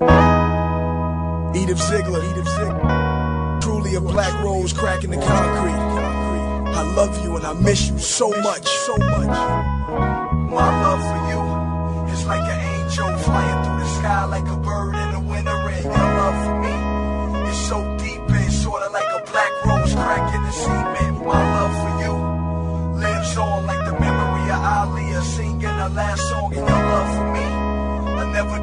Edith Ziegler, Edith Ziegler. Truly a black rose cracking the concrete. I love you and I miss you so much, so much. My love for you is like an angel flying through the sky like a bird in the winter rain. Your love for me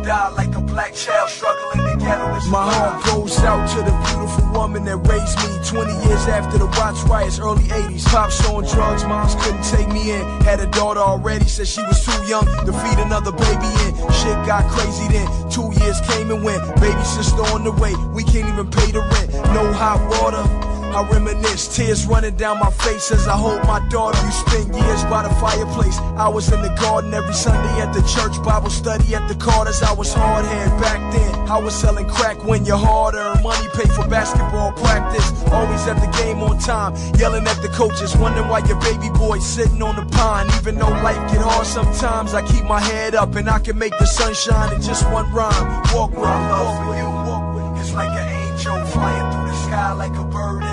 die like a black child struggling to get My heart goes out to the beautiful woman that raised me 20 years after the Watts riots, early 80s. Pops on drugs, moms couldn't take me in. Had a daughter already, said she was too young to feed another baby in. Shit got crazy then. Two years came and went. Baby sister on the way, we can't even pay the rent. No hot water. I reminisce, tears running down my face as I hold my daughter. You spent years by the fireplace. I was in the garden every Sunday at the church Bible study at the Carters. I was hard head back then. I was selling crack when you hard earned money, pay for basketball practice. Always at the game on time, yelling at the coaches, wondering why your baby boy sitting on the pine. Even though life get hard sometimes, I keep my head up and I can make the sun shine in just one rhyme. Walk with me, walk with you. It's like an angel flying through the sky like a bird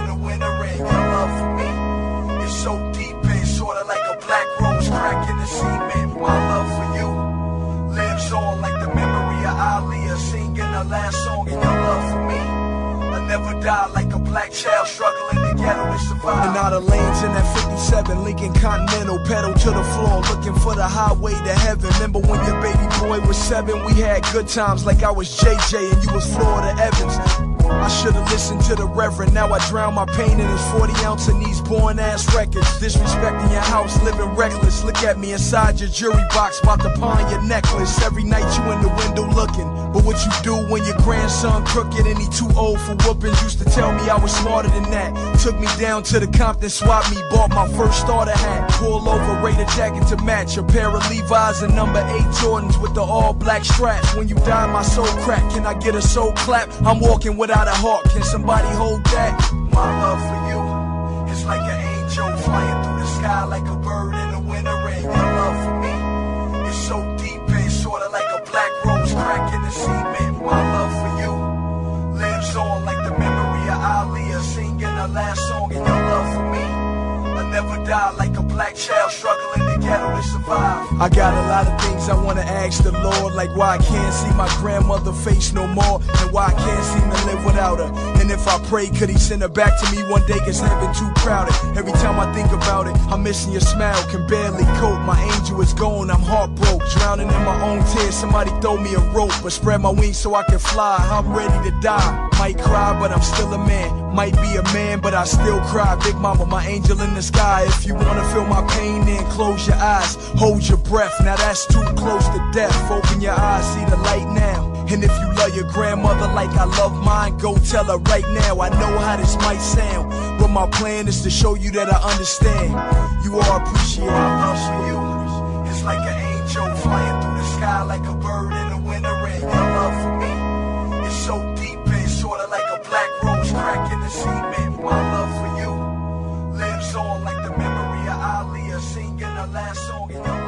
last song. And your love for me I never die like a black child struggling to to survive. And out of lanes in that 57 Lincoln Continental, pedal to the floor, looking for the highway to heaven. Remember when your baby boy was seven? We had good times like I was JJ and you was Florida Evans. I should've listened to the reverend. Now I drown my pain in his 40 ounce and these born ass records. Disrespecting your house, living reckless. Look at me inside your jury box, about to pawn your necklace. Every night you in the window looking. But what you do when your grandson crooked and he too old for whoopings? Used to tell me I was smarter than that. Took me down to the Compton swap me, bought my first starter hat. Pull over, Raider jacket to match. A pair of Levi's and number 8 Jordans with the all black straps. When you die, my soul crack. Can I get a soul clap? I'm walking without a heart. Can somebody hold that? My love for you is like an angel flying through the sky like a bird in the winter rain. Your love for me is so deep and sorta like a black rose cracking the cement. My love for you lives on like the memory of Aaliyah singing the last song. And your love for me I never die like a black child struggling survive. I got a lot of things I wanna ask the Lord, like why I can't see my grandmother face no more, and why I can't seem to live without her. And if I pray, could he send her back to me one day? Cause heaven too crowded. Every time I think about it, I'm missing your smile, can barely cope. My angel is gone, I'm heartbroken, drowning in my own tears. Somebody throw me a rope, but spread my wings so I can fly. I'm ready to die. Might cry, but I'm still a man. Might be a man, but I still cry. Big mama, my angel in the sky. If you wanna feel my pain, then close your your eyes, hold your breath. Now that's too close to death. Open your eyes, see the light now. And if you love your grandmother like I love mine, go tell her right now. I know how this might sound, but my plan is to show you that I understand. You are appreciated. My love for you is like an angel flying through the sky like a bird in the winter. And your love for me is so deep and sorta of like a black rose cracking the cement. My love for you lives on. Like Singin' the last song